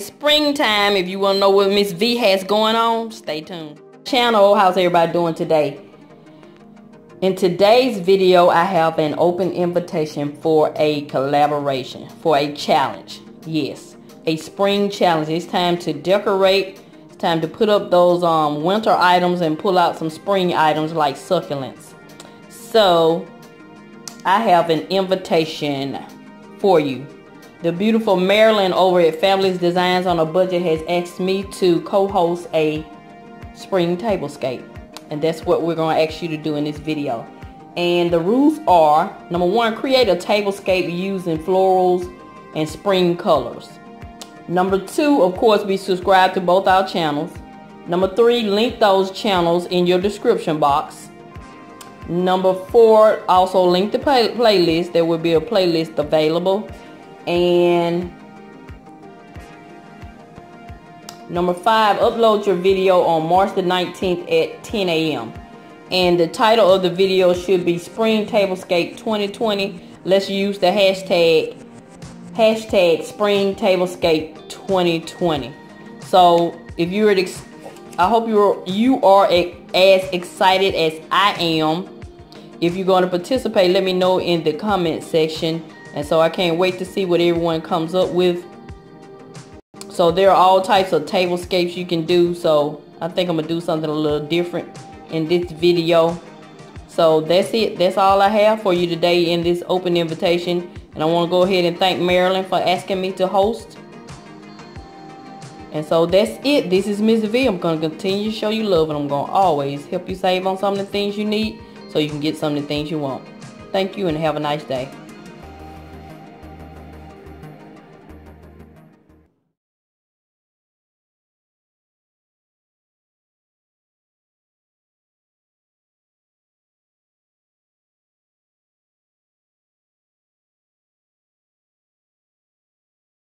Springtime, if you want to know what Miss Vee has going on, stay tuned. Channel, how's everybody doing today? In today's video, I have an open invitation for a collaboration, for a challenge. Yes, a spring challenge. It's time to decorate. It's time to put up those um, winter items and pull out some spring items like succulents. So, I have an invitation for you. The beautiful Marilyn over at Fabulous Designs on a Budget has asked me to co-host a spring tablescape and that's what we're going to ask you to do in this video. And the rules are, number one, create a tablescape using florals and spring colors. Number two, of course, be subscribed to both our channels. Number three, link those channels in your description box. Number four, also link the play playlist. There will be a playlist available. And Number five, upload your video on March the 19th at 10 a.m. And the title of the video should be Spring Tablescape 2020. Let's use the hashtag hashtag Spring Tablescape 2020. So if you're I hope you're you are as excited as I am. If you're going to participate, let me know in the comment section. And so I can't wait to see what everyone comes up with. So there are all types of tablescapes you can do. So I think I'm going to do something a little different in this video. So that's it. That's all I have for you today in this open invitation. And I want to go ahead and thank Marilyn for asking me to host. And so that's it. This is Miss Vee. I'm going to continue to show you love and I'm going to always help you save on some of the things you need so you can get some of the things you want. Thank you and have a nice day.